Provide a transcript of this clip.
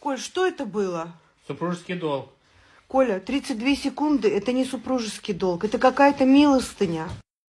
Коль, что это было? Супружеский долг. Коля, 32 секунды – это не супружеский долг, это какая-то милостыня.